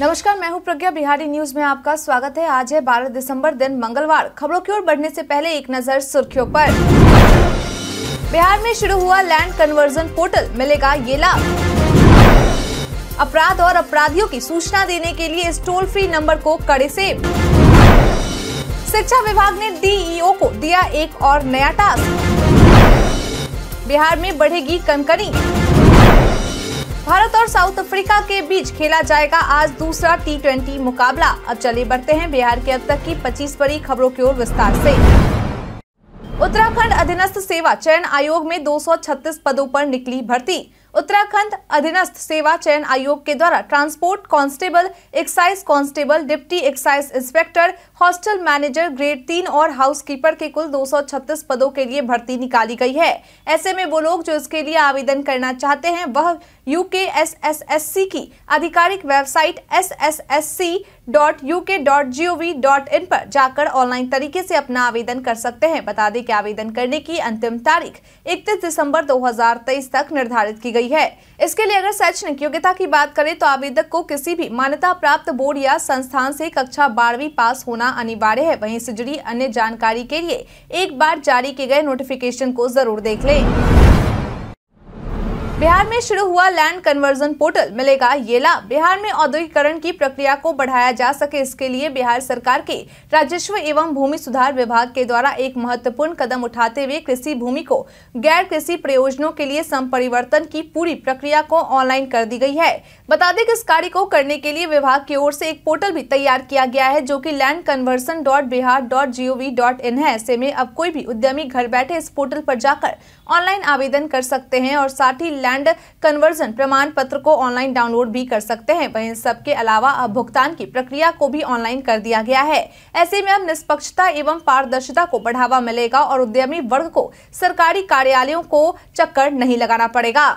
नमस्कार, मैं हूँ प्रज्ञा, बिहारी न्यूज़ में आपका स्वागत है। आज है 12 दिसंबर दिन, मंगलवार। खबरों की ओर बढ़ने से पहले एक नज़र सुर्खियों पर। बिहार में शुरू हुआ लैंड कन्वर्जन पोर्टल, मिलेगा ये लाभ। अपराध और अपराधियों की सूचना देने के लिए इस टोल फ्री नंबर को कड़े से शिक्षा विभाग ने डीईओ को दिया एक और नया टास्क। बिहार में बढ़ेगी कनकनी। भारत और साउथ अफ्रीका के बीच खेला जाएगा आज दूसरा टी मुकाबला। अब चले बढ़ते हैं बिहार के अब तक की 25 बड़ी खबरों की ओर विस्तार से। उत्तराखंड अधीनस्थ सेवा चयन आयोग में 236 पदों पर निकली भर्ती। उत्तराखंड अधीनस्थ सेवा चयन आयोग के द्वारा transport constable, excise constable, deputy excise inspector, hostel manager grade तीन और हाउसकीपर के कुल 236 पदों के लिए भर्ती निकाली गई है। ऐसे में वो लोग जो इसके लिए आवेदन करना चाहते हैं, वह यूके सी की आधिकारिक website S S S C dot UK dot G O V dot in पर जाकर ऑनलाइन तरीके से अपना आवेदन कर सकते हैं। बता दें कि आवेदन करने की अंतिम तारीख 31 दिसंबर 2023 तक निर्धारित की गई है। इसके लिए अगर शैक्षणिक योग्यता की बात करें तो आवेदक को किसी भी मान्यता प्राप्त बोर्ड या संस्थान से कक्षा बारहवीं पास होना अनिवार्य है। वहीं से जुड़ी अन्य जानकारी के लिए एक बार जारी किए गए नोटिफिकेशन को ज़रूर देख लें। बिहार में शुरू हुआ लैंड कन्वर्जन पोर्टल, मिलेगा ये लाभ बिहार में औद्योगिकरण की प्रक्रिया को बढ़ाया जा सके इसके लिए बिहार सरकार के राजस्व एवं भूमि सुधार विभाग के द्वारा एक महत्वपूर्ण कदम उठाते हुए कृषि भूमि को गैर कृषि प्रयोजनों के लिए संपरिवर्तन की पूरी प्रक्रिया को ऑनलाइन कर दी गई है। बता दें कि इस कार्य को करने के लिए विभाग की ओर से एक पोर्टल भी तैयार किया गया है, जो की land conversion dot Bihar dot G O V dot in है। ऐसे में अब कोई भी उद्यमी घर बैठे इस पोर्टल पर जाकर ऑनलाइन आवेदन कर सकते हैं और साथ ही लैंड कन्वर्जन प्रमाण पत्र को ऑनलाइन डाउनलोड भी कर सकते हैं। वहीं सबके अलावा अब भुगतान की प्रक्रिया को भी ऑनलाइन कर दिया गया है। ऐसे में अब निष्पक्षता एवं पारदर्शिता को बढ़ावा मिलेगा और उद्यमी वर्ग को सरकारी कार्यालयों को चक्कर नहीं लगाना पड़ेगा।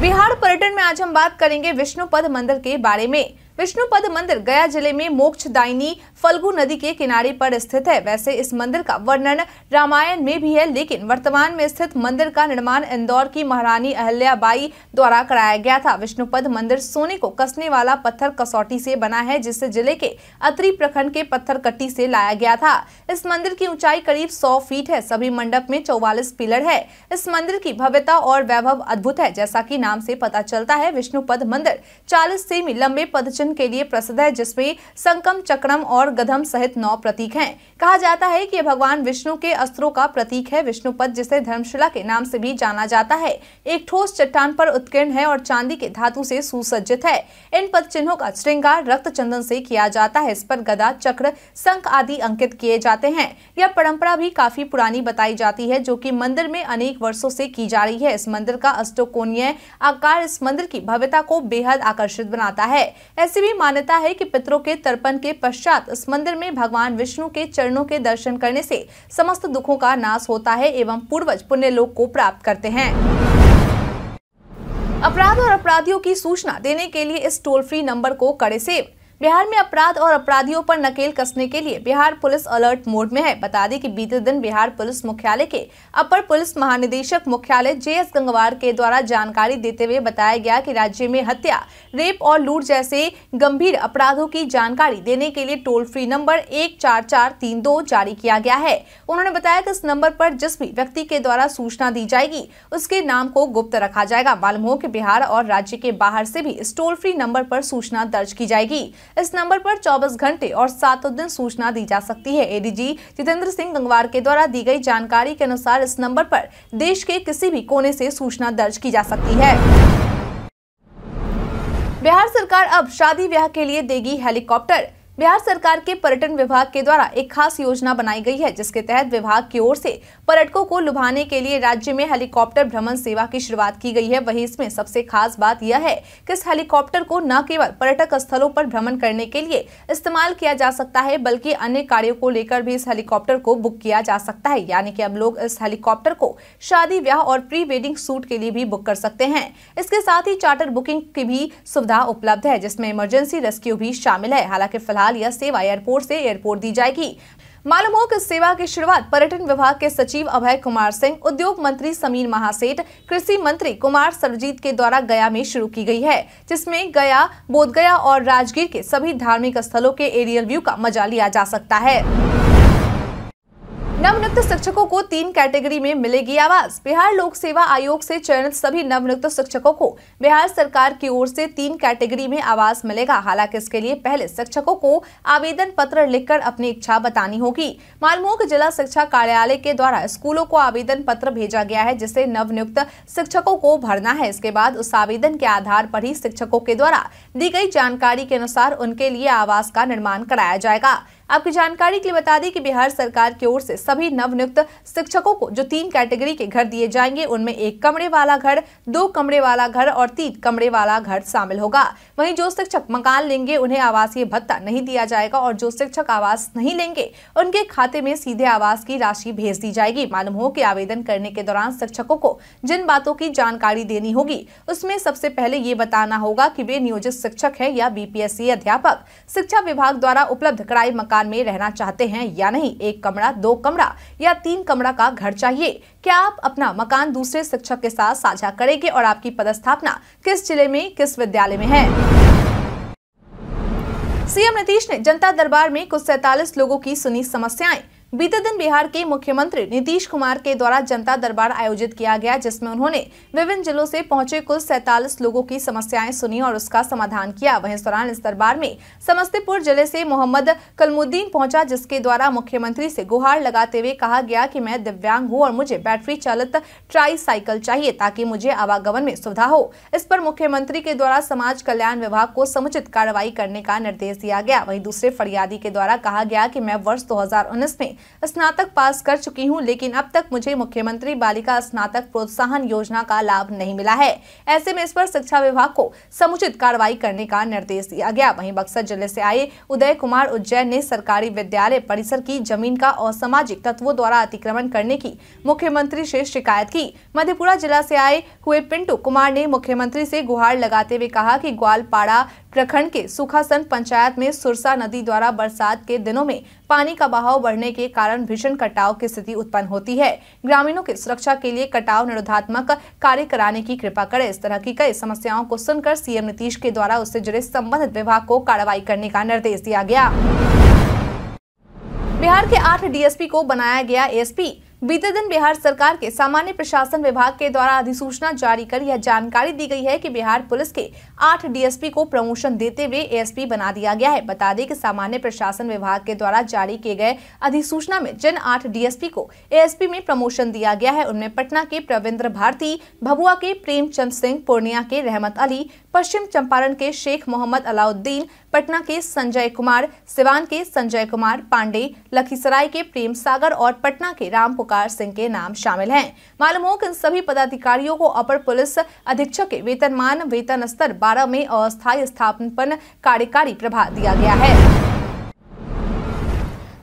बिहार पर्यटन में आज हम बात करेंगे विष्णुपद मंदिर के बारे में। विष्णुपद मंदिर गया ज़िले में मोक्ष मोक्षदायिनी फल्गु नदी के किनारे पर स्थित है। वैसे इस मंदिर का वर्णन रामायण में भी है, लेकिन वर्तमान में स्थित मंदिर का निर्माण इंदौर की महारानी अहल्याबाई द्वारा कराया गया था। विष्णुपद मंदिर सोने को कसने वाला पत्थर कसौटी से बना है, जिसे ज़िले के अत्री प्रखंड के पत्थर कट्टी से लाया गया था। इस मंदिर की ऊंचाई करीब सौ फीट है। सभी मंडप में चौवालीस पिलर है। इस मंदिर की भव्यता और वैभव अद्भुत है, जैसा की नाम से पता चलता है। विष्णुपद मंदिर चालीस सेमी लंबे पद चिन्ह के लिए प्रसिद्ध है, जिसमें संकम चक्रम और गधम सहित नौ प्रतीक हैं। कहा जाता है कि भगवान विष्णु के अस्त्रों का प्रतीक है, विष्णुपद, जिसे धर्मशिला के नाम से भी जाना जाता है। एक ठोस चट्टान पर उत्कीर्ण है और चांदी के धातु से सुसज्जित है। इन पद चिन्हों का श्रृंगार रक्त चंदन से किया जाता है। इस पर गदा, चक्र, शंख आदि अंकित किए जाते हैं। यह परंपरा भी काफ़ी पुरानी बताई जाती है, जो कि मंदिर में अनेक वर्षों से की जा रही है। इस मंदिर का अष्टकोणीय आकार इस मंदिर की भव्यता को बेहद आकर्षित बनाता है। ऐसी भी मान्यता है कि पितरों के तर्पण के पश्चात मंदिर में भगवान विष्णु के चरणों के दर्शन करने से समस्त दुखों का नाश होता है एवं पूर्वज पुण्य लोग को प्राप्त करते हैं। अपराध और अपराधियों की सूचना देने के लिए इस टोल फ्री नंबर को करे सेव बिहार में अपराध और अपराधियों पर नकेल कसने के लिए बिहार पुलिस अलर्ट मोड में है। बता दें कि बीते दिन बिहार पुलिस मुख्यालय के अपर पुलिस महानिदेशक मुख्यालय जे एस गंगवार के द्वारा जानकारी देते हुए बताया गया कि राज्य में हत्या, रेप और लूट जैसे गंभीर अपराधों की जानकारी देने के लिए टोल फ्री नंबर एक चार चार तीन दो जारी किया गया है। उन्होंने बताया कि इस नंबर पर जिस भी व्यक्ति के द्वारा सूचना दी जाएगी, उसके नाम को गुप्त रखा जाएगा। मालूम हो कि बिहार और राज्य के बाहर से भी इस टोल फ्री नंबर पर सूचना दर्ज की जाएगी। इस नंबर पर 24 घंटे और सातों दिन सूचना दी जा सकती है। एडीजी जितेंद्र सिंह गंगवार के द्वारा दी गई जानकारी के अनुसार इस नंबर पर देश के किसी भी कोने से सूचना दर्ज की जा सकती है। बिहार सरकार अब शादी ब्याह के लिए देगी हेलीकॉप्टर। बिहार सरकार के पर्यटन विभाग के द्वारा एक खास योजना बनाई गई है, जिसके तहत विभाग की ओर से पर्यटकों को लुभाने के लिए राज्य में हेलीकॉप्टर भ्रमण सेवा की शुरुआत की गई है। वहीं इसमें सबसे खास बात यह है कि इस हेलीकॉप्टर को न केवल पर्यटक स्थलों पर भ्रमण करने के लिए इस्तेमाल किया जा सकता है, बल्कि अन्य कार्यो को लेकर भी इस हेलीकॉप्टर को बुक किया जा सकता है। यानी कि अब लोग इस हेलीकॉप्टर को शादी ब्याह और प्री वेडिंग सूट के लिए भी बुक कर सकते हैं। इसके साथ ही चार्टर बुकिंग की भी सुविधा उपलब्ध है, जिसमें इमरजेंसी रेस्क्यू भी शामिल है। हालाँकि फ़िलहाल फ़िलहाल यह सेवा एयरपोर्ट से एयरपोर्ट दी जाएगी। मालूम हो कि सेवा की शुरुआत पर्यटन विभाग के सचिव अभय कुमार सिंह, उद्योग मंत्री समीर महासेठ, कृषि मंत्री कुमार सरजीत के द्वारा गया में शुरू की गई है, जिसमें गया, बोधगया और राजगीर के सभी धार्मिक स्थलों के एरियल व्यू का मज़ा लिया जा सकता है। नवनियुक्त शिक्षकों को तीन कैटेगरी में मिलेगी आवाज़। बिहार लोक सेवा आयोग से चयनित सभी नवनियुक्त शिक्षकों को बिहार सरकार की ओर से तीन कैटेगरी में आवास मिलेगा। हालाँकि इसके लिए पहले शिक्षकों को आवेदन पत्र लिखकर अपनी इच्छा बतानी होगी। मालूम जिला शिक्षा कार्यालय के द्वारा स्कूलों को आवेदन पत्र भेजा गया है जिसे नवनियुक्त शिक्षकों को भरना है। इसके बाद उस आवेदन के आधार पर ही शिक्षकों के द्वारा दी गई जानकारी के अनुसार उनके लिए आवास का निर्माण कराया जाएगा। आपकी जानकारी के लिए बता दें कि बिहार सरकार की ओर से सभी नवनियुक्त शिक्षकों को जो तीन कैटेगरी के घर दिए जाएँगे, उनमें एक कमरे वाला घर, दो कमरे वाला घर और तीन कमरे वाला घर शामिल होगा। वहीं जो शिक्षक मकान लेंगे, उन्हें आवासीय भत्ता नहीं दिया जाएगा और जो शिक्षक आवास नहीं लेंगे, उनके खाते में सीधे आवास की राशि भेज दी जाएगी। मालूम हो कि आवेदन करने के दौरान शिक्षकों को जिन बातों की जानकारी देनी होगी, उसमें सबसे पहले ये बताना होगा कि वे नियोजित शिक्षक है या बीपीएससी अध्यापक। शिक्षा विभाग द्वारा उपलब्ध कराई मकान मकान में रहना चाहते हैं या नहीं? एक कमरा, दो कमरा या तीन कमरा का घर चाहिए? क्या आप अपना मकान दूसरे शिक्षक के साथ साझा करेंगे और आपकी पदस्थापना किस ज़िले में, किस विद्यालय में है? सीएम नीतीश ने जनता दरबार में कुछ सैतालीस लोगों की सुनी समस्याएँ। बीते दिन बिहार के मुख्यमंत्री नीतीश कुमार के द्वारा जनता दरबार आयोजित किया गया, जिसमें उन्होंने विभिन्न जिलों से पहुँचे कुल सैतालीस लोगों की समस्याएँ सुनी और उसका समाधान किया। वहीं इस दौरान इस दरबार में समस्तीपुर ज़िले से मोहम्मद कलमुद्दीन पहुँचा, जिसके द्वारा मुख्यमंत्री से गुहार लगाते हुए कहा गया कि मैं दिव्यांग हूँ और मुझे बैटरी चालित ट्राई साइकिल चाहिए ताकि मुझे आवागमन में सुविधा हो। इस पर मुख्यमंत्री के द्वारा समाज कल्याण विभाग को समुचित कार्रवाई करने का निर्देश दिया गया। वही दूसरे फरियादी के द्वारा कहा गया की मैं वर्ष दो हज़ार उन्नीस में स्नातक पास कर चुकी हूँ, लेकिन अब तक मुझे मुख्यमंत्री बालिका स्नातक प्रोत्साहन योजना का लाभ नहीं मिला है। ऐसे में इस पर शिक्षा विभाग को समुचित कार्रवाई करने का निर्देश दिया गया। वहीं बक्सर ज़िले से आए उदय कुमार उज्जैन ने सरकारी विद्यालय परिसर की ज़मीन का असामाजिक तत्वों द्वारा अतिक्रमण करने की मुख्यमंत्री से शिकायत की। मधेपुरा जिला से आए हुए पिंटू कुमार ने मुख्यमंत्री से गुहार लगाते हुए कहा कि ग्वालपाड़ा प्रखंड के सुखासन पंचायत में सुरसा नदी द्वारा बरसात के दिनों में पानी का बहाव बढ़ने के कारण भीषण कटाव की स्थिति उत्पन्न होती है। ग्रामीणों की सुरक्षा के लिए कटाव निरोधात्मक कार्य कराने की कृपा करें। इस तरह की कई समस्याओं को सुनकर सीएम नीतीश के द्वारा उससे जुड़े संबंधित विभाग को कार्रवाई करने का निर्देश दिया गया। बिहार के आठ डीएसपी को बनाया गया एसपी बीते दिन बिहार सरकार के सामान्य प्रशासन विभाग के द्वारा अधिसूचना जारी कर यह जानकारी दी गई है कि बिहार पुलिस के आठ डीएसपी को प्रमोशन देते हुए एएसपी बना दिया गया है। बता दें कि सामान्य प्रशासन विभाग के द्वारा जारी किए गए अधिसूचना में जिन आठ डीएसपी को एएसपी में प्रमोशन दिया गया है, उनमें पटना के प्रविंद्र भारती, भभुआ के प्रेमचंद सिंह, पूर्णिया के रहमत अली, पश्चिम चंपारण के शेख मोहम्मद अलाउद्दीन, पटना के संजय कुमार, सिवान के संजय कुमार पांडे, लखीसराय के प्रेम सागर और पटना के राम पुकार। सिंह के नाम शामिल हैं। मालूम हो कि इन सभी पदाधिकारियों को अपर पुलिस अधीक्षक के वेतनमान, वेतन स्तर बारह में अस्थायी स्थापन कार्यकारी प्रभार दिया गया है।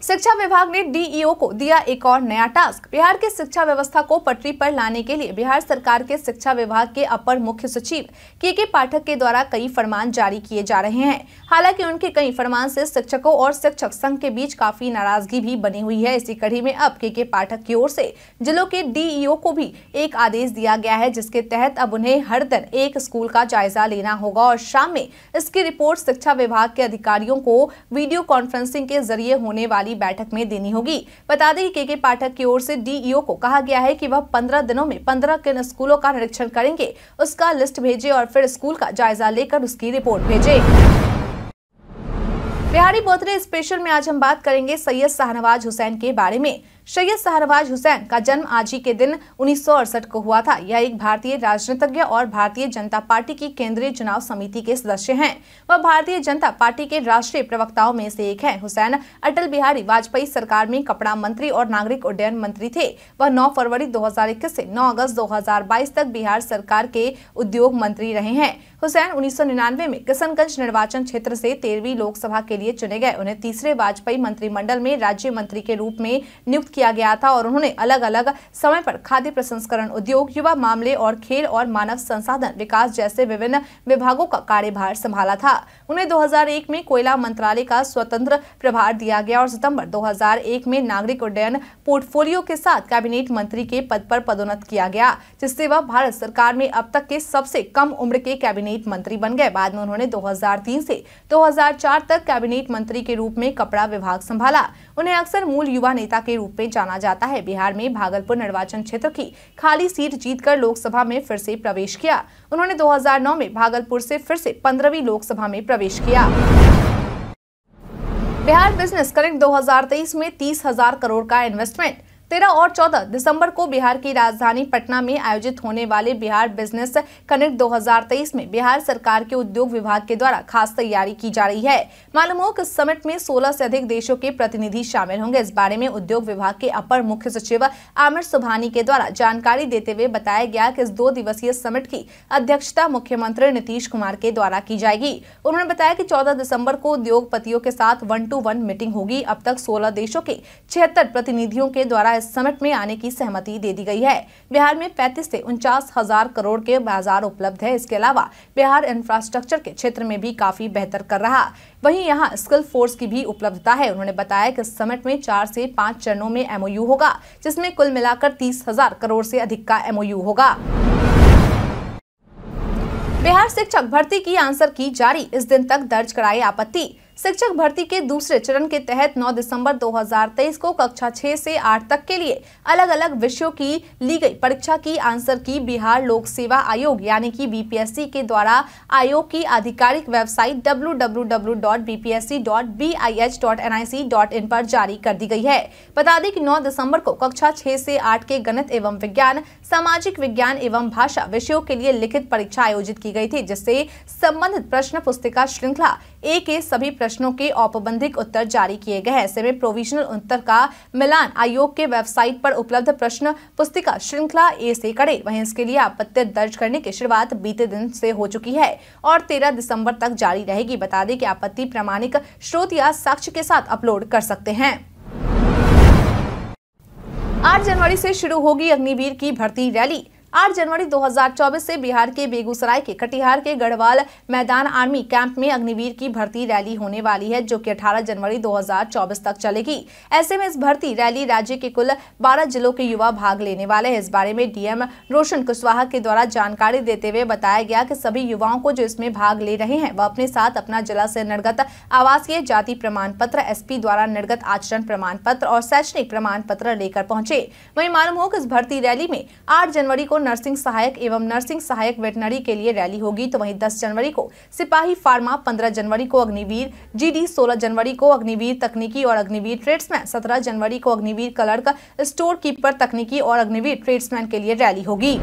शिक्षा विभाग ने डीईओ को दिया एक और नया टास्क। बिहार के शिक्षा व्यवस्था को पटरी पर लाने के लिए बिहार सरकार के शिक्षा विभाग के अपर मुख्य सचिव के के पाठक के द्वारा कई फरमान जारी किए जा रहे हैं। हालाँकि उनके कई फरमान से शिक्षकों और शिक्षक संघ के बीच काफ़ी नाराज़गी भी बनी हुई है। इसी कड़ी में अब के के पाठक की ओर से जिलों के डीईओ को भी एक आदेश दिया गया है, जिसके तहत अब उन्हें हर दिन एक स्कूल का जायजा लेना होगा। और शाम में इसकी रिपोर्ट शिक्षा विभाग के अधिकारियों को वीडियो कॉन्फ्रेंसिंग के ज़रिए होने वाली बैठक में देनी होगी। बता दें कि के पाठक की ओर से डीईओ को कहा गया है कि वह पंद्रह दिनों में पंद्रह किन स्कूलों का निरीक्षण करेंगे। उसका लिस्ट भेजे और फिर स्कूल का जायजा लेकर उसकी रिपोर्ट भेजे। बिहारी बोतरे स्पेशल में आज हम बात करेंगे सैयद शाहनवाज हुसैन के बारे में। सैयद शाहनवाज हुसैन का जन्म आज ही के दिन उन्नीस सौ अड़सठ को हुआ था। यह एक भारतीय राजनीतिज्ञ और भारतीय जनता पार्टी की केंद्रीय चुनाव समिति के सदस्य हैं। वह भारतीय जनता पार्टी के राष्ट्रीय प्रवक्ताओं में से एक हैं। हुसैन अटल बिहारी वाजपेयी सरकार में कपड़ा मंत्री और नागरिक उड्डयन मंत्री थे। वह 9 फरवरी 2021 से 9 अगस्त 2022 तक बिहार सरकार के उद्योग मंत्री रहे हैं। हुसैन उन्नीस सौ निन्यानवे में किशनगंज निर्वाचन क्षेत्र से तेरहवीं लोकसभा के लिए चुने गए। उन्हें तीसरे वाजपेयी मंत्रिमंडल में राज्य मंत्री के रूप में नियुक्त किया गया था और उन्होंने अलग अलग समय पर खाद्य प्रसंस्करण, उद्योग, युवा मामले और खेल और मानव संसाधन विकास जैसे विभिन्न विभागों का कार्यभार संभाला था। उन्हें 2001 में कोयला मंत्रालय का स्वतंत्र प्रभार दिया गया और सितंबर 2001 में नागरिक उड्डयन पोर्टफोलियो के साथ कैबिनेट मंत्री के पद पर पदोन्नत किया गया, जिससे वह भारत सरकार में अब तक के सबसे कम उम्र के कैबिनेट मंत्री बन गए। बाद में उन्होंने 2003 से 2004 तक कैबिनेट मंत्री के रूप में कपड़ा विभाग संभाला। उन्हें अक्सर मूल युवा नेता के रूप में जाना जाता है। बिहार में भागलपुर निर्वाचन क्षेत्र की खाली सीट जीतकर लोकसभा में फिर से प्रवेश किया। उन्होंने 2009 में भागलपुर से फिर से पंद्रहवीं लोकसभा में प्रवेश किया। बिहार बिज़नेस कनेक्ट 2023 में तीस हज़ार करोड़ का इन्वेस्टमेंट तेरह और चौदह दिसंबर को बिहार की राजधानी पटना में आयोजित होने वाले बिहार बिज़नेस कनेक्ट 2023 में बिहार सरकार के उद्योग विभाग के द्वारा खास तैयारी की जा रही है। मालूम हो कि समिट में 16 से अधिक देशों के प्रतिनिधि शामिल होंगे। इस बारे में उद्योग विभाग के अपर मुख्य सचिव आमिर सुभानी के द्वारा जानकारी देते हुए बताया गया की इस दो दिवसीय समिट की अध्यक्षता मुख्यमंत्री नीतीश कुमार के द्वारा की जाएगी। उन्होंने बताया की चौदह दिसंबर को उद्योगपतियों के साथ वन टू वन मीटिंग होगी। अब तक सोलह देशों के छिहत्तर प्रतिनिधियों के द्वारा इस समिट में आने की सहमति दे दी गई है। बिहार में पैंतीस से उनचास हज़ार करोड़ के बाज़ार उपलब्ध है। इसके अलावा बिहार इंफ्रास्ट्रक्चर के क्षेत्र में भी काफ़ी बेहतर कर रहा। वहीं यहाँ स्किल फोर्स की भी उपलब्धता है। उन्होंने बताया कि समिट में चार से पाँच चरणों में एमओयू होगा, जिसमें कुल मिलाकर तीस हज़ार करोड़ से अधिक का एमओयू होगा। बिहार शिक्षक भर्ती की आंसर की जारी। इस दिन तक दर्ज कराई आपत्ति। शिक्षक भर्ती के दूसरे चरण के तहत 9 दिसंबर 2023 को कक्षा 6 से 8 तक के लिए अलग अलग विषयों की ली गई परीक्षा की आंसर की बिहार लोक सेवा आयोग, यानी कि बीपीएससी के द्वारा आयोग की आधिकारिक वेबसाइट www.bpsc.bih.nic.in पर जारी कर दी गई है। बता दें कि 9 दिसंबर को कक्षा 6 से 8 के गणित एवं विज्ञान, सामाजिक विज्ञान एवं भाषा विषयों के लिए लिखित परीक्षा आयोजित की गई थी, जिससे संबंधित प्रश्न पुस्तिका श्रृंखला ए के सभी प्रश्नों के औपबंधिक उत्तर जारी किए गए ऐसे में प्रोविजनल उत्तर का मिलान आयोग के वेबसाइट पर उपलब्ध प्रश्न पुस्तिका श्रृंखला ए से करे। वहीं इसके लिए आपत्ति दर्ज करने की शुरुआत बीते दिन से हो चुकी है और 13 दिसंबर तक जारी रहेगी। बता दें कि आपत्ति प्रमाणिक स्रोत या साक्ष्य के साथ अपलोड कर सकते हैं। आठ जनवरी से शुरू होगी अग्निवीर की भर्ती रैली। 8 जनवरी 2024 से बिहार के बेगूसराय के कटिहार के गढ़वाल मैदान आर्मी कैंप में अग्निवीर की भर्ती रैली होने वाली है, जो कि 18 जनवरी 2024 तक चलेगी। ऐसे में इस भर्ती रैली राज्य के कुल 12 जिलों के युवा भाग लेने वाले हैं। इस बारे में डीएम रोशन कुशवाहा के द्वारा जानकारी देते हुए बताया गया कि सभी युवाओं को जो इसमें भाग ले रहे हैं, वह अपने साथ अपना जिला से निर्गत आवासीय जाति प्रमाण पत्र, एसपी द्वारा निर्गत आचरण प्रमाण पत्र और शैक्षणिक प्रमाण पत्र लेकर पहुँचे। वही मालूम हो कि इस भर्ती रैली में आठ जनवरी को नर्सिंग सहायक एवं नर्सिंग सहायक वेटनरी के लिए रैली होगी। तो वहीं 10 जनवरी को सिपाही फार्मा 15 जनवरी को अग्निवीर, जीडी 16 जनवरी को अग्निवीर तकनीकी और अग्निवीर ट्रेड्समैन 17 जनवरी को अग्निवीर क्लर्क स्टोर कीपर तकनीकी और अग्निवीर ट्रेड्समैन के लिए रैली होगी।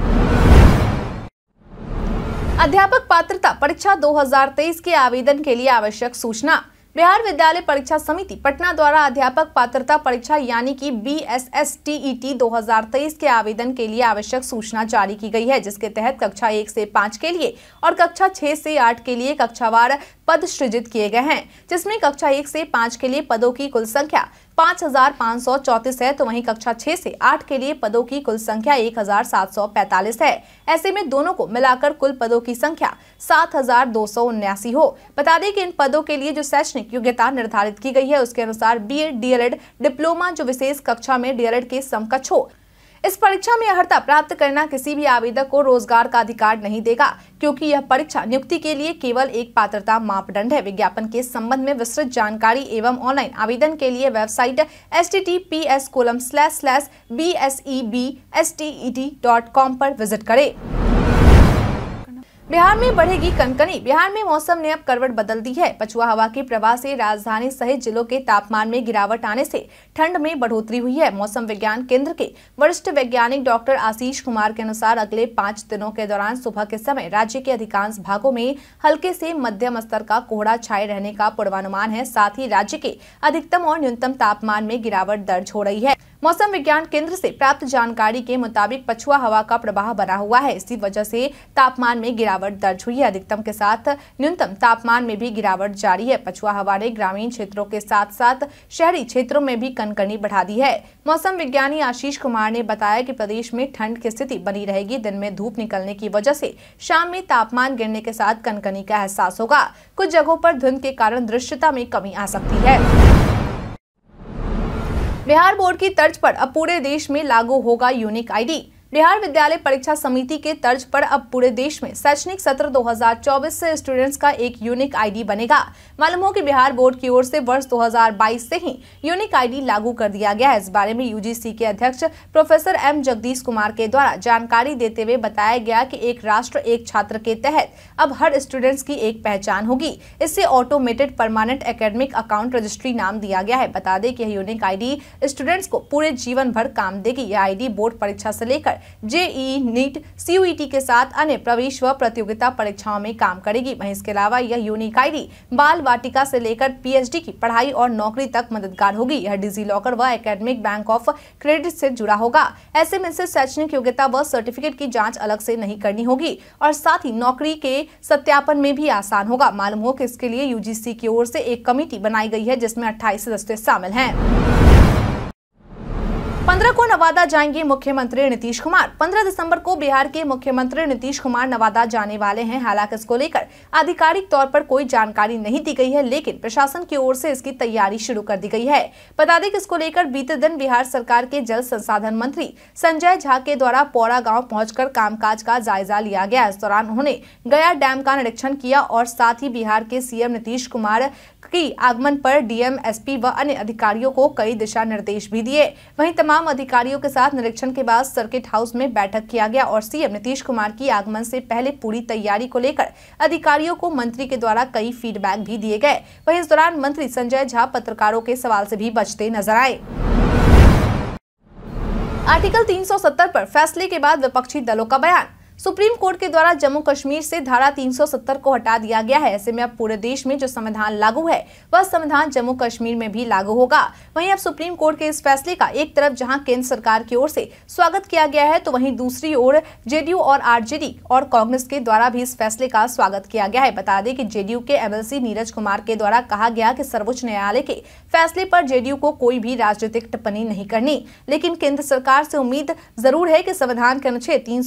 अध्यापक पात्रता परीक्षा 2023 के आवेदन के लिए आवश्यक सूचना। बिहार विद्यालय परीक्षा समिति पटना द्वारा अध्यापक पात्रता परीक्षा यानी कि B S S T E T दो हज़ार तेईस के आवेदन के लिए आवश्यक सूचना जारी की गई है, जिसके तहत कक्षा एक से पाँच के लिए और कक्षा छह से आठ के लिए कक्षावार पद सृजित किए गए हैं, जिसमें कक्षा एक से पाँच के लिए पदों की कुल संख्या पाँच हज़ार पाँच सौ चौतीस है तो वहीं कक्षा छह से आठ के लिए पदों की कुल संख्या एक हज़ार सात सौ पैतालीस है। ऐसे में दोनों को मिलाकर कुल पदों की संख्या सात हज़ार दो सौ उन्यासी हो। बता दें कि इन पदों के लिए जो शैक्षणिक योग्यता निर्धारित की गई है, उसके अनुसार बी एड डीएलएड डिप्लोमा जो विशेष कक्षा में डीएलएड के समकक्ष हो इस परीक्षा में अर्हता प्राप्त करना किसी भी आवेदक को रोज़गार का अधिकार नहीं देगा, क्योंकि यह परीक्षा नियुक्ति के लिए केवल एक पात्रता मापदंड है। विज्ञापन के संबंध में विस्तृत जानकारी एवं ऑनलाइन आवेदन के लिए website S T T P S colon slash slash B S E B S T E T dot com पर विज़िट करें। बिहार में बढ़ेगी कनकनी। बिहार में मौसम ने अब करवट बदल दी है। पछुआ हवा के प्रवाह से राजधानी सहित जिलों के तापमान में गिरावट आने से ठंड में बढ़ोतरी हुई है। मौसम विज्ञान केंद्र के वरिष्ठ वैज्ञानिक डॉक्टर आशीष कुमार के अनुसार अगले पाँच दिनों के दौरान सुबह के समय राज्य के अधिकांश भागों में हल्के से मध्यम स्तर का कोहरा छाए रहने का पूर्वानुमान है। साथ ही राज्य के अधिकतम और न्यूनतम तापमान में गिरावट दर्ज हो रही है। मौसम विज्ञान केंद्र से प्राप्त जानकारी के मुताबिक पछुआ हवा का प्रवाह बना हुआ है। इसी वजह से तापमान में गिरावट दर्ज हुई है। अधिकतम के साथ न्यूनतम तापमान में भी गिरावट जारी है। पछुआ हवा ने ग्रामीण क्षेत्रों के साथ साथ शहरी क्षेत्रों में भी कनकनी बढ़ा दी है। मौसम विज्ञानी आशीष कुमार ने बताया की प्रदेश में ठंड की स्थिति बनी रहेगी। दिन में धूप निकलने की वजह से शाम में तापमान गिरने के साथ कनकनी का एहसास होगा। कुछ जगहों पर धुंध के कारण दृश्यता में कमी आ सकती है। बिहार बोर्ड की तर्ज पर अब पूरे देश में लागू होगा यूनिक आईडी। बिहार विद्यालय परीक्षा समिति के तर्ज पर अब पूरे देश में शैक्षणिक सत्र 2024 से स्टूडेंट्स का एक यूनिक आईडी बनेगा। मालूम हो कि बिहार बोर्ड की ओर से वर्ष 2022 से ही यूनिक आईडी लागू कर दिया गया है। इस बारे में यूजीसी के अध्यक्ष प्रोफेसर एम जगदीश कुमार के द्वारा जानकारी देते हुए बताया गया की एक राष्ट्र, एक छात्र के तहत अब हर स्टूडेंट्स की एक पहचान होगी। इससे automated permanent academic account registry नाम दिया गया है। बता दें कि यह यूनिक आईडी स्टूडेंट्स को पूरे जीवन भर काम देगी। यह आईडी बोर्ड परीक्षा से लेकर जेई नीट, सीयूईटी के साथ अन्य प्रवेश व प्रतियोगिता परीक्षाओं में काम करेगी। वहीं इसके अलावा यह यूनिक आईडी बाल वाटिका से लेकर पीएचडी की पढ़ाई और नौकरी तक मददगार होगी। यह डिजी लॉकर व एकेडमिक बैंक ऑफ़ क्रेडिट से जुड़ा होगा। ऐसे में से शैक्षणिक योग्यता व सर्टिफिकेट की जाँच अलग से नहीं करनी होगी और साथ ही नौकरी के सत्यापन में भी आसान होगा। मालूम हो कि इसके लिए यूजीसी की ओर से एक कमेटी बनाई गई है, जिसमें अट्ठाईस सदस्य शामिल हैं। पंद्रह को नवादा जाएँगे मुख्यमंत्री नीतीश कुमार। पंद्रह दिसंबर को बिहार के मुख्यमंत्री नीतीश कुमार नवादा जाने वाले हैं। हालाँकि इसको लेकर आधिकारिक तौर पर कोई जानकारी नहीं दी गई है, लेकिन प्रशासन की ओर से इसकी तैयारी शुरू कर दी गई है। बता दें कि इसको लेकर बीते दिन बिहार सरकार के जल संसाधन मंत्री संजय झा के द्वारा पौड़ा गाँव पहुंचकर कामकाज का जायजा लिया गया। इस दौरान उन्होंने गया डैम का निरीक्षण किया और साथ ही बिहार के सीएम नीतीश कुमार की आगमन पर डीएम, एसपी व अन्य अधिकारियों को कई दिशा निर्देश भी दिए। वहीं तमाम अधिकारियों के साथ निरीक्षण के बाद सर्किट हाउस में बैठक किया गया और सीएम नीतीश कुमार की आगमन से पहले पूरी तैयारी को लेकर अधिकारियों को मंत्री के द्वारा कई फीडबैक भी दिए गए। वही इस दौरान मंत्री संजय झा पत्रकारों के सवाल से भी बचते नज़र आए। आर्टिकल 370 पर फैसले के बाद विपक्षी दलों का बयान। सुप्रीम कोर्ट के द्वारा जम्मू कश्मीर से धारा 370 को हटा दिया गया है। ऐसे में अब पूरे देश में जो संविधान लागू है, वह संविधान जम्मू कश्मीर में भी लागू होगा। वहीं अब सुप्रीम कोर्ट के इस फैसले का एक तरफ़ जहाँ केंद्र सरकार की ओर से स्वागत किया गया है तो वहीं दूसरी ओर जेडीयू और आरजेडी और कांग्रेस के द्वारा भी इस फैसले का स्वागत किया गया है। बता दें कि जेडीयू के एमएलसी नीरज कुमार के द्वारा कहा गया कि सर्वोच्च न्यायालय के फैसले पर जेडीयू को कोई भी राजनीतिक टिप्पणी नहीं करनी, लेकिन केंद्र सरकार से उम्मीद ज़रूर है कि संविधान के अनुच्छेद तीन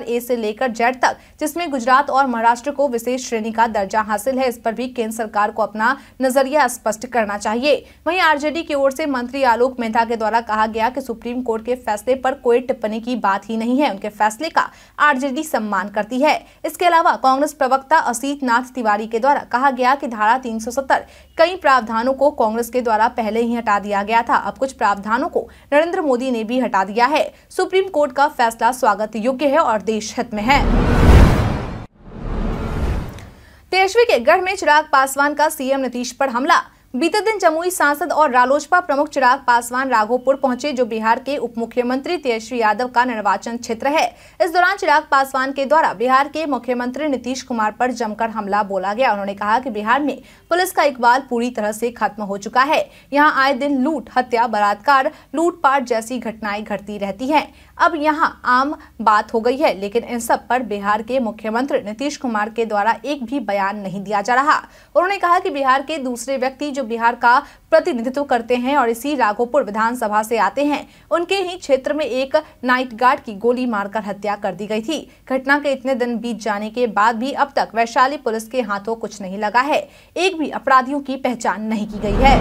ए से लेकर जेड तक, जिसमें गुजरात और महाराष्ट्र को विशेष श्रेणी का दर्जा हासिल है। इस पर भी केंद्र सरकार को अपना नज़रिया स्पष्ट करना चाहिए। वहीं आरजेडी की ओर से मंत्री आलोक मेहता के द्वारा कहा गया कि सुप्रीम कोर्ट के फैसले पर कोई टिप्पणी की बात ही नहीं है। उनके फैसले का आरजेडी सम्मान करती है। इसके अलावा कांग्रेस प्रवक्ता असीत नाथ तिवारी के द्वारा कहा गया कि धारा 370 कई प्रावधानों को कांग्रेस के द्वारा पहले ही हटा दिया गया था। अब कुछ प्रावधानों को नरेंद्र मोदी ने भी हटा दिया है। सुप्रीम कोर्ट का फैसला स्वागत योग्य है और देश हित में है। तेजस्वी के गढ़ में चिराग पासवान का सीएम नीतीश पर हमला। बीते दिन जमुई सांसद और रालोजपा प्रमुख चिराग पासवान राघोपुर पहुँचे, जो बिहार के उप मुख्यमंत्री तेजस्वी यादव का निर्वाचन क्षेत्र है। इस दौरान चिराग पासवान के द्वारा बिहार के मुख्यमंत्री नीतीश कुमार पर जमकर हमला बोला गया। उन्होंने कहा कि बिहार में पुलिस का इकबाल पूरी तरह से खत्म हो चुका है। यहाँ आए दिन लूट, हत्या, बलात्कार, लूटपाट जैसी घटनाएँ घटती रहती है। अब यहाँ आम बात हो गई है, लेकिन इन सब पर बिहार के मुख्यमंत्री नीतीश कुमार के द्वारा एक भी बयान नहीं दिया जा रहा। उन्होंने कहा की बिहार के दूसरे व्यक्ति जो बिहार का प्रतिनिधित्व करते हैं और इसी राघोपुर विधानसभा से आते हैं, उनके ही क्षेत्र में एक नाइट गार्ड की गोली मारकर हत्या कर दी गई थी। घटना के इतने दिन बीत जाने के बाद भी अब तक वैशाली पुलिस के हाथों कुछ नहीं लगा है। एक भी अपराधियों की पहचान नहीं की गई है।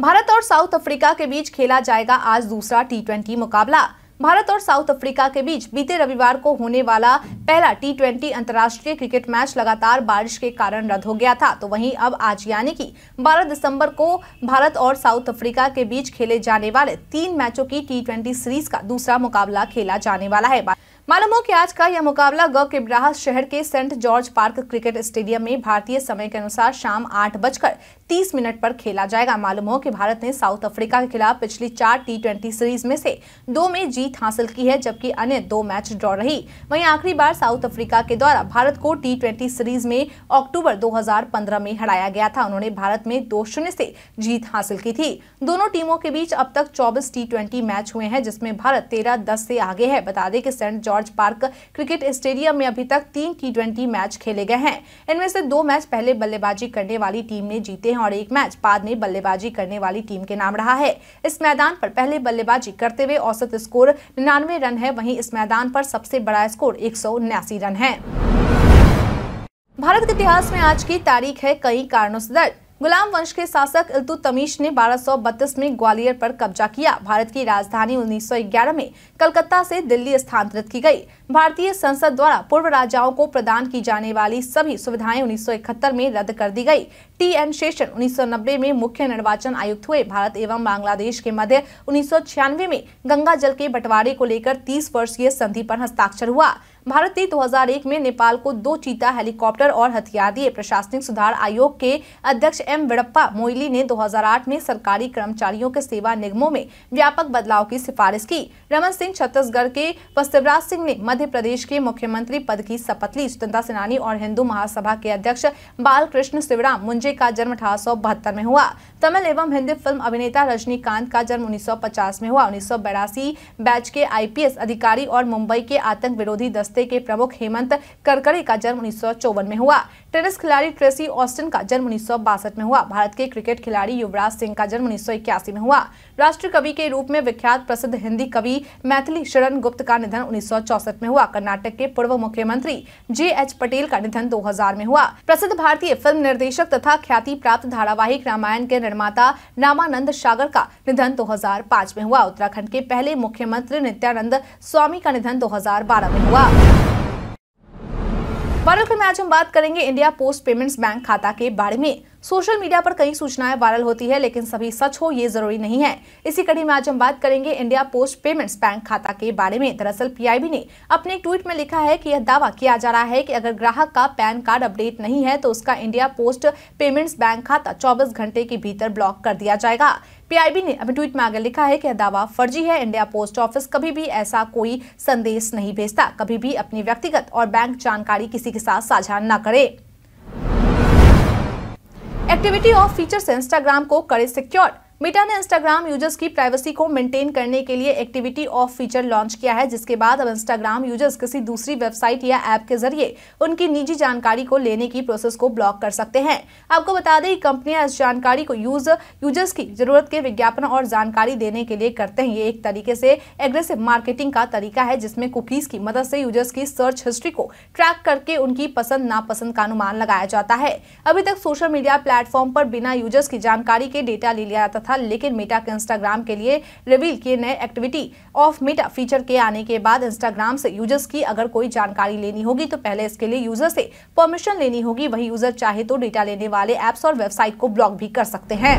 भारत और साउथ अफ्रीका के बीच खेला जाएगा आज दूसरा टी मुकाबला। भारत और साउथ अफ्रीका के बीच बीते रविवार को होने वाला पहला टी ट्वेंटी अंतर्राष्ट्रीय क्रिकेट मैच लगातार बारिश के कारण रद्द हो गया था। तो वहीं अब आज यानी कि 12 दिसंबर को भारत और साउथ अफ्रीका के बीच खेले जाने वाले तीन मैचों की टी सीरीज़ का दूसरा मुकाबला खेला जाने वाला है। मालूम हो कि आज का यह मुकाबला गौ किब्राह शहर के saint George park cricket stadium में भारतीय समय के अनुसार शाम आठ बजकर तीस मिनट पर खेला जाएगा। मालूम हो कि भारत ने साउथ अफ्रीका के खिलाफ पिछली चार टी ट्वेंटी सीरीज़ में से दो में जीत हासिल की है, जबकि अन्य दो मैच ड्रॉ रही। वहीं आखिरी बार साउथ अफ्रीका के द्वारा भारत को टी ट्वेंटी सीरीज़ में अक्टूबर 2015 में हराया गया था। उन्होंने भारत में दो शून्य से जीत हासिल की थी। दोनों टीमों के बीच अब तक चौबीस टी मैच हुए हैं, जिसमें भारत तेरह दस से आगे है। बता दें कि saint George park cricket stadium में अभी तक तीन टी मैच खेले गए हैं। इनमें से दो मैच पहले बल्लेबाजी करने वाली टीम ने जीते हैं और एक मैच बाद में बल्लेबाजी करने वाली टीम के नाम रहा है। इस मैदान पर पहले बल्लेबाजी करते हुए औसत स्कोर निन्यानवे रन है, वहीं इस मैदान पर सबसे बड़ा स्कोर एक रन है। भारत के इतिहास में आज की तारीख है कई कारणों से दर्ज। गुलाम वंश के शासक इल्तु तमीश ने 1232 में ग्वालियर पर कब्जा किया। भारत की राजधानी 1911 में कलकत्ता से दिल्ली स्थानांतरित की गई। भारतीय संसद द्वारा पूर्व राजाओं को प्रदान की जाने वाली सभी सुविधाएँ 1971 में रद्द कर दी गई। टी एन शेषन 1990 में मुख्य निर्वाचन आयुक्त हुए। भारत एवं बांग्लादेश के मध्य उन्नीस सौ छियानवे में गंगा जल के बंटवारे को लेकर तीस वर्षीय संधि पर हस्ताक्षर हुआ। भारत ने 2001 में नेपाल को दो चीता हेलीकॉप्टर और हथियार दिए। प्रशासनिक सुधार आयोग के अध्यक्ष एम विड़प्पा मोइली ने 2008 में सरकारी कर्मचारियों के सेवा निगमों में व्यापक बदलाव की सिफारिश की। रमन सिंह छत्तीसगढ़ के शिवराज सिंह ने मध्य प्रदेश के मुख्यमंत्री पद की शपथ ली स्वतंत्रता सेनानी और हिंदू महासभा के अध्यक्ष बालकृष्ण शिवराम मुंजे का जन्म अठारह सौ बहत्तर में हुआ। तमिल एवं हिंदी फ़िल्म अभिनेता रजनीकांत का जन्म उन्नीस सौ पचास में हुआ। उन्नीस सौ बयासी बैच के आईपीएस अधिकारी और मुंबई के आतंक विरोधी दस्ते के प्रमुख हेमंत करकरे का जन्म उन्नीस सौ चौवन में हुआ। टेनिस खिलाड़ी ट्रेसी ऑस्टिन का जन्म उन्नीस सौ बासठ में हुआ। भारत के क्रिकेट खिलाड़ी युवराज सिंह का जन्म उन्नीस सौ इक्यासी में हुआ। राष्ट्र कवि के रूप में विख्यात प्रसिद्ध हिंदी कवि मैथिली शरण गुप्त का निधन उन्नीस में हुआ। कर्नाटक के पूर्व मुख्यमंत्री जे एच पटेल का निधन 2000 में हुआ। प्रसिद्ध भारतीय फ़िल्म निर्देशक तथा ख्याति प्राप्त धारावाहिक रामायण के निर्माता रामानंद सागर का निधन 2005 में हुआ। उत्तराखंड के पहले मुख्यमंत्री नित्यानंद स्वामी का निधन 2012 में हुआ। वायरल खबर में आज हम बात करेंगे इंडिया पोस्ट पेमेंट्स बैंक खाता के बारे में। सोशल मीडिया पर कई सूचनाएँ वायरल होती है, लेकिन सभी सच हो, ये ज़रूरी नहीं है। इसी कड़ी में आज हम बात करेंगे इंडिया पोस्ट पेमेंट्स बैंक खाता के बारे में। दरअसल, पीआईबी ने अपने ट्वीट में लिखा है कि यह दावा किया जा रहा है कि अगर ग्राहक का पैन कार्ड अपडेट नहीं है तो उसका इंडिया पोस्ट पेमेंट्स बैंक खाता चौबीस घंटे के भीतर ब्लॉक कर दिया जाएगा। पीआईबी ने अपने ट्वीट में आगे लिखा है कि यह दावा फर्जी है। इंडिया पोस्ट ऑफ़िस कभी भी ऐसा कोई संदेश नहीं भेजता। कभी भी अपनी व्यक्तिगत और बैंक जानकारी किसी के साथ साझा न करे। एक्टिविटी ऑफ़ फीचर्स इंस्टाग्राम को करे सिक्योर मेटा ने इंस्टाग्राम यूज़र्स की प्राइवेसी को मेंटेन करने के लिए एक्टिविटी ऑफ़ फीचर लॉन्च किया है, जिसके बाद अब इंस्टाग्राम यूज़र्स किसी दूसरी वेबसाइट या ऐप के ज़रिए उनकी निजी जानकारी को लेने की प्रोसेस को ब्लॉक कर सकते हैं। आपको बता दें कंपनियाँ इस जानकारी को यूज़ यूज़र्स की ज़रूरत के विज्ञापन और जानकारी देने के लिए करते हैं। ये एक तरीके से एग्रेसिव मार्केटिंग का तरीका है, जिसमें कुकीज की मदद से यूज़र्स की सर्च हिस्ट्री को ट्रैक करके उनकी पसंद नापसंद का अनुमान लगाया जाता है। अभी तक सोशल मीडिया प्लेटफॉर्म पर बिना यूज़र्स की जानकारी के डेटा ले लिया जाता था था, लेकिन मेटा के इंस्टाग्राम के लिए रिवील किए नए एक्टिविटी ऑफ़ मेटा फीचर के आने के बाद इंस्टाग्राम से यूज़र्स की अगर कोई जानकारी लेनी होगी तो पहले इसके लिए यूज़र से परमिशन लेनी होगी। वही यूज़र चाहे तो डेटा लेने वाले एप्स और वेबसाइट को ब्लॉक भी कर सकते हैं।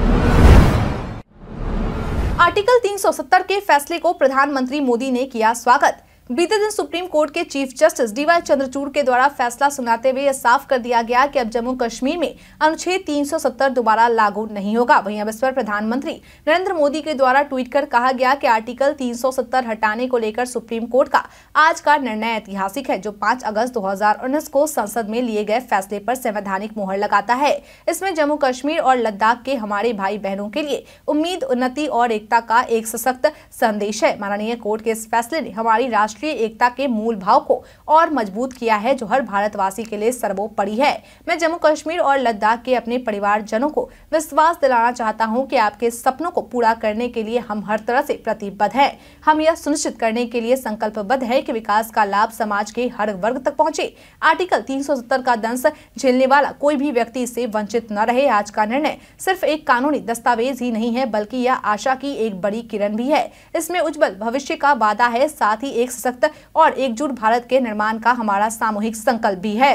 आर्टिकल 370 के फैसले को प्रधानमंत्री मोदी ने किया स्वागत। बीते दिन सुप्रीम कोर्ट के chief justice D Y Chandrachud के द्वारा फैसला सुनाते हुए यह साफ़ कर दिया गया कि अब जम्मू कश्मीर में अनुच्छेद 370 दोबारा लागू नहीं होगा। वहीं अब इस पर प्रधानमंत्री नरेंद्र मोदी के द्वारा ट्वीट कर कहा गया कि आर्टिकल 370 हटाने को लेकर सुप्रीम कोर्ट का आज का निर्णय ऐतिहासिक है, जो पाँच अगस्त दो हज़ार उन्नीस को संसद में लिए गए फैसले पर संवैधानिक मोहर लगाता है। इसमें जम्मू कश्मीर और लद्दाख के हमारे भाई बहनों के लिए उम्मीद, उन्नति और एकता का एक सशक्त संदेश है। माननीय कोर्ट के इस फैसले ने हमारी राष्ट्र राष्ट्रीय एकता के मूल भाव को और मज़बूत किया है, जो हर भारतवासी के लिए सर्वोपरि है। मैं जम्मू कश्मीर और लद्दाख के अपने परिवार जनों को विश्वास दिलाना चाहता हूँ कि आपके सपनों को पूरा करने के लिए हम हर तरह से प्रतिबद्ध हैं। हम यह सुनिश्चित करने के लिए संकल्पबद्ध है कि विकास का लाभ समाज के हर वर्ग तक पहुँचे। आर्टिकल तीन सौ सत्तर का दंश झेलने वाला कोई भी व्यक्ति इससे वंचित न रहे, आज का निर्णय सिर्फ़ एक कानूनी दस्तावेज़ ही नहीं है, बल्कि यह आशा की एक बड़ी किरण भी है। इसमें उज्जवल भविष्य का वादा है, साथ ही एक सशक्त और एकजुट भारत के निर्माण का हमारा सामूहिक संकल्प भी है।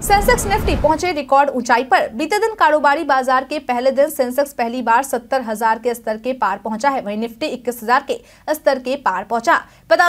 सेंसेक्स निफ्टी पहुँचे रिकॉर्ड ऊंचाई पर। बीते दिन कारोबारी बाज़ार के पहले दिन सेंसेक्स पहली बार सत्तर हज़ार के स्तर के पार पहुँचा है। वहीं निफ्टी इक्कीस हज़ार के स्तर के पार पहुँचा। बता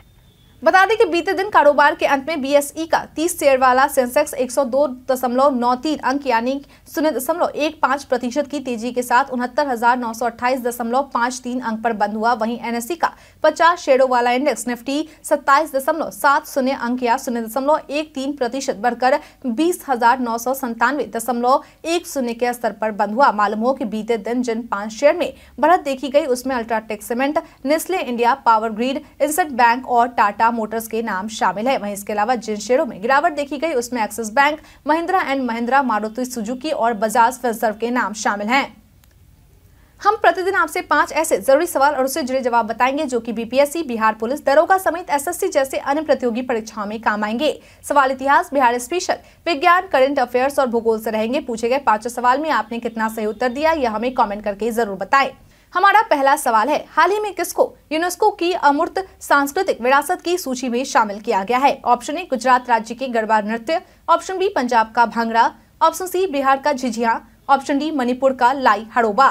बता दें कि बीते दिन कारोबार के अंत में बीएसई का 30 शेयर वाला सेंसेक्स 102.93 अंक, यानी शून्य दशमलव एक पाँच प्रतिशत की तेज़ी के साथ उनहत्तर हज़ार नौ सौ अट्ठाईस दशमलव पाँच तीन अंक पर बंद हुआ। वहीं एनएससी का 50 शेयरों वाला इंडेक्स निफ्टी सत्ताईस दशमलव सात शून्य अंक या शून्य दशमलव एक तीन प्रतिशत बढ़कर बीस हज़ार नौ सौ संतानवे दशमलव एक शून्य के स्तर पर बंद हुआ। मालूम हो कि बीते दिन जिन पाँच शेयर में बढ़त देखी गई, उसमें UltraTech cement, Nestle India, power grid, इंसेट bank और टाटा टाटा मोटर्स के नाम शामिल है। वहीं इसके अलावा जिन शेयरों में गिरावट देखी गई, उसमें Axis bank, Mahindra and Mahindra, Maruti Suzuki और बजाज फिनसर्व के नाम शामिल हैं। हम प्रतिदिन आपसे पाँच ऐसे ज़रूरी सवाल और उससे जुड़े जवाब बताएँगे, जो कि बीपीएससी, बिहार पुलिस, दरोगा समेत एसएससी जैसे अन्य प्रतियोगी परीक्षाओं में काम आएँगे। सवाल इतिहास, बिहार स्पेशल, विज्ञान, करंट अफेयर्स और भूगोल से रहेंगे। पूछे गए पाँचों सवाल में आपने कितना सही उत्तर दिया, यह हमें कॉमेंट करके ज़रूर बताएँ। हमारा पहला सवाल है। हाल ही में किसको, यूनेस्को की अमूर्त सांस्कृतिक विरासत की सूची में शामिल किया गया है? ऑप्शन ए, गुजरात राज्य के गरबा नृत्य। ऑप्शन बी, पंजाब का भांगड़ा। ऑप्शन सी, बिहार का झिझिया। ऑप्शन डी, मणिपुर का लाई हड़ोबा।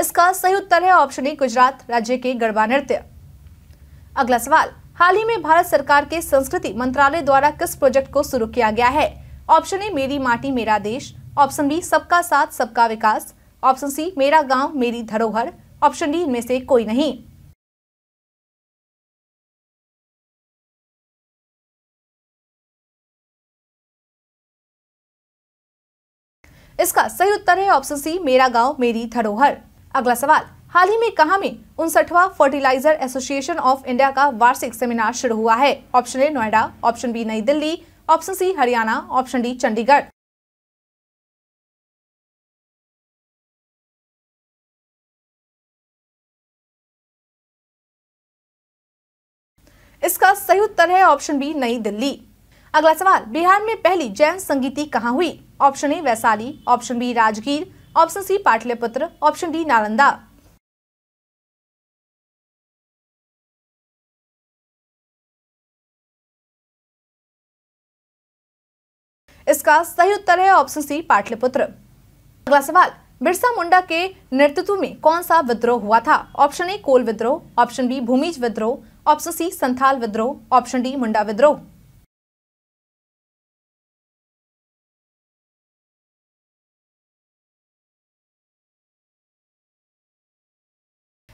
इसका सही उत्तर है ऑप्शन ए, गुजरात राज्य के गरबा नृत्य। अगला सवाल। हाल ही में भारत सरकार के संस्कृति मंत्रालय द्वारा किस प्रोजेक्ट को शुरू किया गया है? ऑप्शन ए मेरी माटी, मेरा देश। ऑप्शन बी सबका साथ, सबका विकास। ऑप्शन सी मेरा गाँव, मेरी धरोहर। ऑप्शन डी इनमें से कोई नहीं। इसका सही उत्तर है ऑप्शन सी मेरा गाँव, मेरी धरोहर। अगला सवाल हाल ही में कहा में उनसठवा फर्टिलाइज़र एसोसिएशन ऑफ़ इंडिया का वार्षिक सेमिनार शुरू हुआ है। Option A Noida, option B नई Delhi, option C Haryana, option D Chandigarh. इसका सही उत्तर है ऑप्शन बी नई दिल्ली। अगला सवाल, बिहार में पहली जैन संगीति कहाँ हुई? Option A Vaishali, option B Rajgir, option C Pataliputra, option D Nalanda. इसका सही उत्तर है ऑप्शन सी पाटलिपुत्र। अगला सवाल, बिरसा मुंडा के नेतृत्व में कौन सा विद्रोह हुआ था? ऑप्शन ए कोल विद्रोह। ऑप्शन बी भूमिज विद्रोह। ऑप्शन सी संथाल विद्रोह। ऑप्शन डी मुंडा विद्रोह।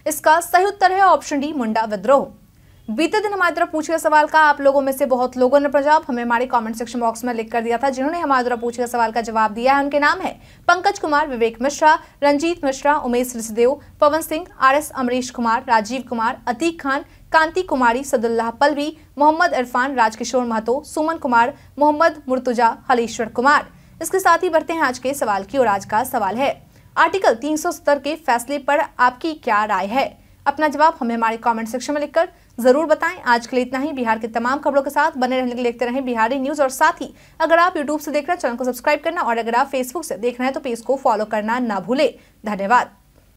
इसका सही उत्तर है ऑप्शन डी मुंडा विद्रोह। बीते दिन हमारे तरफ़ पूछे सवाल का आप लोगों में से बहुत लोगों ने जवाब हमें हमारे कमेंट सेक्शन बॉक्स में लिख कर दिया था, जिन्होंने हमारे द्वारा पूछे सवाल का जवाब दिया है। उनके नाम है पंकज कुमार, विवेक मिश्रा, रंजीत मिश्रा, उमेश रिसदेव पवन सिंह, आर एस अमरीश कुमार, राजीव कुमार, अतीक खान, कांति कुमारी, सदुल्लाह पलवी मोहम्मद इरफान, राजकिशोर महतो, सुमन कुमार, मोहम्मद मुर्तुजा, हलेश्वर कुमार। इसके साथ ही बढ़ते हैं आज के सवाल की और आज का सवाल है, आर्टिकल तीन सौ सत्तर के फैसले पर आपकी क्या राय है? अपना जवाब हमें हमारे कमेंट सेक्शन में लिखकर ज़रूर बताएँ। आज के लिए इतना ही। बिहार के तमाम खबरों के साथ बने रहने के लिए देखते रहें बिहारी न्यूज़। और साथ ही, अगर आप यूट्यूब से देख रहे हैं, चैनल को सब्सक्राइब करना और अगर आप फेसबुक से देख रहे हैं तो पेज को फॉलो करना ना भूले। धन्यवाद।